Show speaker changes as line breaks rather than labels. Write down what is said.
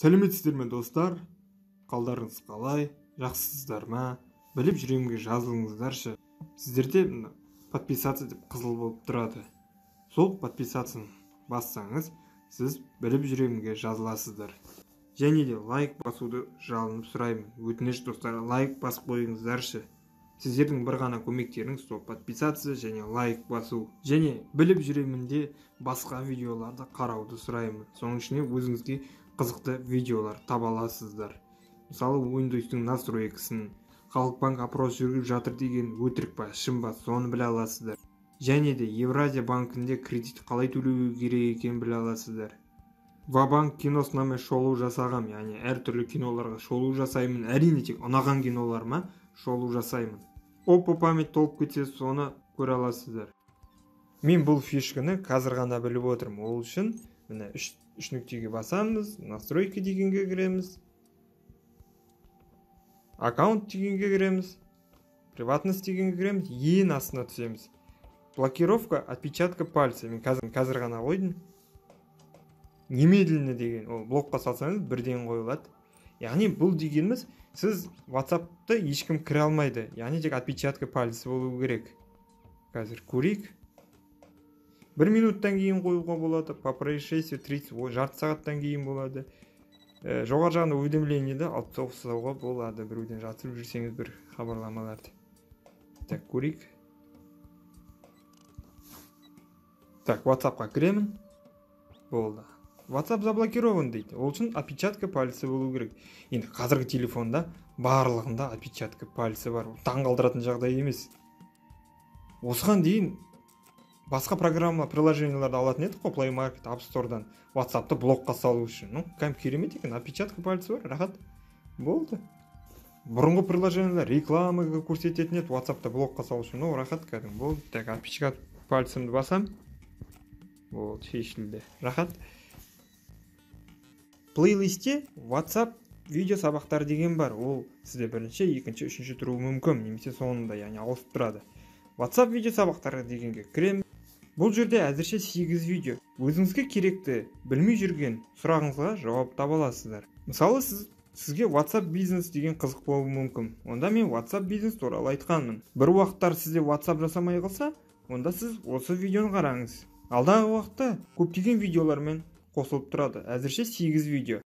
сәлеметсіздер ме достар? Қалдарыңыз қалай? Жақсысыздар ма? Біліп жүремге жазылыңыздаршы. Сіздерде подписаться деп қызыл болып тұрады. Сол подписацияны бассаңыз сіз біліп жүремге жазыласыздар. Және де лайк басуды жалынып сұраймын. Өтініш достар лайк басып қойыңыздаршы. Сіздердің бір ғана көмектеріңіз сол подписаться және лайк басу. Және біліп жүремін де басқа видеоларды қарауды сұраймын. Соның ішіне өзіңізге қызықты видеолар таба аласыздар. Мысалы windows настройкасын банк опрос жүргізіп жатыр деген өтірік па шын ба соны біле аласыздар. Және де евразия банкінде кредит қалай төлеу керек екенін біле аласыздар. Вабанк киносына мен шолу жасағам яғни әртүрлі киноларға шолу жасаймын. Әрине тек ұнаған киноларыма шолу жасаймын. Оппо память толып кетсе соны көре аласыздар. Мен бұл фишканы қазір ғана біліп отырмын. Ол үшін міне үш, үш нүктеге басамыз настройки дегенге кіреміз аккаунт дегенге кіреміз приватность дегенге кіреміз ең астына түсеміз. Блокировка отпечатка пальца. Мен қазір, қазір ғана қойдым. Немедленно деген ол блокқа салсаңыз бірден қойылады. Яғни бұл дегеніміз сіз ватсапты ешкім кіре алмайды. Яғни тек отпечатка пальца болу керек. Қазір көрейік. Бір минуттан кейін қоюға болады по происшествию тридцать жарты сағаттан кейін болады. Ә, жоғары жағында уведомлениеде алып тастауға болады біреуден жасырып жүрсеңіз бір хабарламаларды. Так көрейік. Так ватсапқа кіремін. Болды. Whatsapp заблокирован дейді. Ол үшін отпечатка пальца болу керек. Енді қазіргі телефонда барлығында отпечатка пальца бар. Таңғалдыратын жағдай емес. Осыған дейін басқа программа приложенияларды алатын едік қой play market app storeдан whatsappты блокқа салу үшін. Ну кәдімгі керемет екен отпечатка пальца бар рахат. Болды. Бұрынғы приложениялар реклама көрсететін еді whatsappта блокқа салу үшін. Ну рахат кәдімгі болды. Так отпечаток пальцымды басамын болды шешілді. Рахат. Плейлистте whatsapp видео сабақтар деген бар. Ол сізде бірінші екінші үшінші тұруы мүмкін. Немесе соңында яғни ауысып тұрады. Whatsapp видео сабақтары дегенге кіремін. Бұл жерде әзірше 8 видео. Өзіңізге керекті білмей жүрген сұрағыңызға жауап таба аласыздар. Мысалы сіз сізге whatsapp бизнес деген қызық болуы мүмкін. Онда мен whatsapp бизнес туралы айтқанмын. Бір уақыттар сізде whatsapp жасамай қалса онда сіз осы видеоны қараңыз. Алдағы уақытта көптеген видеолармен қосылып тұрады. Әзірше 8 видео.